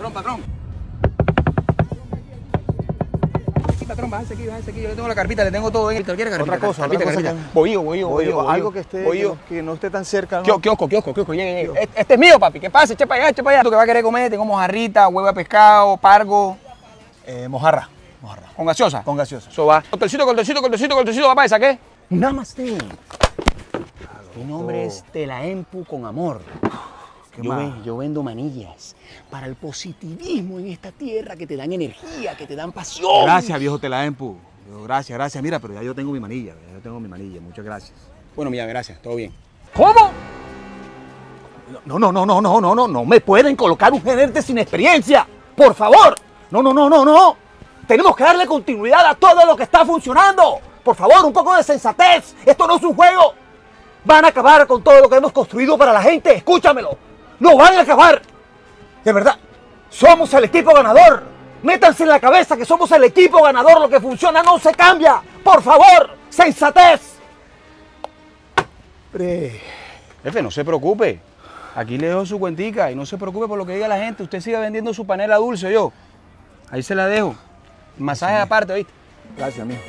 Patrón, patrón. Sí, patrón, bájese aquí, bájese aquí. Yo le tengo la carpita, le tengo todo en el ¿Te lo quiere carpita? Otra cosa, carpita, otra cosa carpita. que- Bohío, bohío, bohío, bohío. algo que esté, bohío. que, que no esté tan cerca. ¿no? Kio- Kiosco, kiosco, kiosco, llegue, llegue. Este, este es mío, papi. ¿Qué pasa? Eche para allá, eche para allá. ¿Tú qué vas a querer comer? Tengo mojarrita, huevo de pescado, pargo, Eh, mojarra, mojarra. con gaseosa. Con gaseosa. Eso va. Cortecito, cortecito, cortecito, cortecito, papá, ¿esa qué? Namaste. Mi nombre es Telaempu con amor. ¿Qué Yo, más? ven- yo vendo manillas para el positivismo en esta tierra que te dan energía, que te dan pasión. Gracias, viejo Telaempu. Gracias, gracias. Mira, pero ya yo tengo mi manilla, ya yo tengo mi manilla. Muchas gracias. Bueno, mira, gracias, todo bien. ¿Cómo? No, no, no, no, no, no, no, no me pueden colocar un gerente sin experiencia. Por favor. No, no, no, no, no. Tenemos que darle continuidad a todo lo que está funcionando. Por favor, un poco de sensatez. Esto no es un juego. Van a acabar con todo lo que hemos construido para la gente. Escúchamelo. No van a acabar. De verdad. Somos el equipo ganador. Métanse en la cabeza que somos el equipo ganador. Lo que funciona no se cambia. Por favor, sensatez. Pre. Jefe, no se preocupe. Aquí le dejo su cuentica y no se preocupe por lo que diga la gente. Usted siga vendiendo su panela dulce, yo. Ahí se la dejo. Masaje aparte, ¿viste? Gracias, mijo.